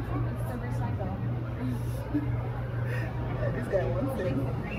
It's the recycle. this guy wants it.